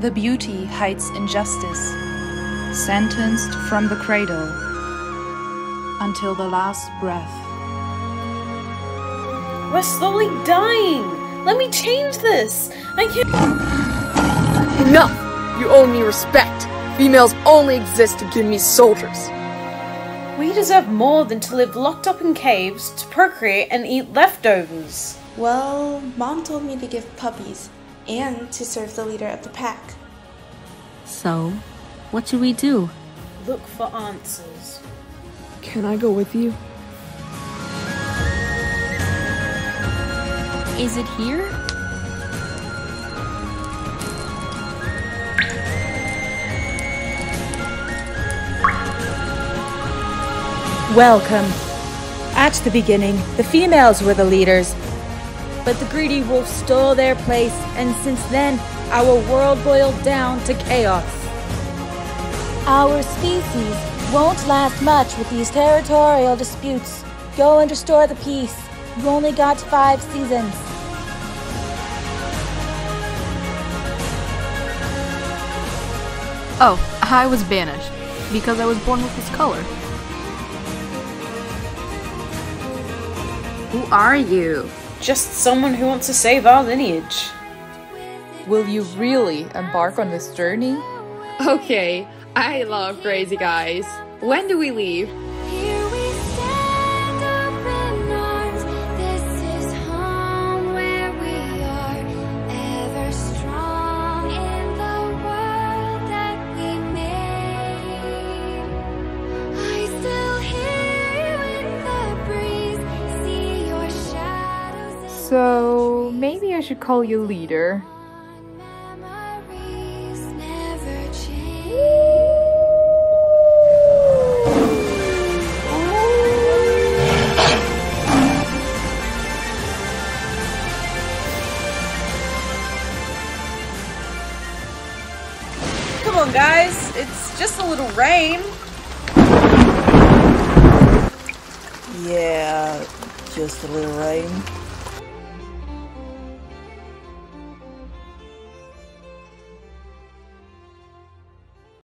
The beauty hides injustice, sentenced from the cradle until the last breath. We're slowly dying! Let me change this! I can't- Enough! You owe me respect. Females only exist to give me soldiers. We deserve more than to live locked up in caves, to procreate and eat leftovers. Well, Mom told me to give puppies and to serve the leader of the pack. So, what should we do? Look for answers. Can I go with you? Is it here? Welcome. At the beginning, the females were the leaders, but the greedy wolf stole their place, and since then, our world boiled down to chaos. Our species won't last much with these territorial disputes. Go and restore the peace. You only got five seasons. Oh, I was banished because I was born with this color. Who are you? Just someone who wants to save our lineage. Will you really embark on this journey? Okay, I love crazy guys. When do we leave? So maybe I should call you leader. Come on, guys. It's just a little rain. Yeah, just a little rain.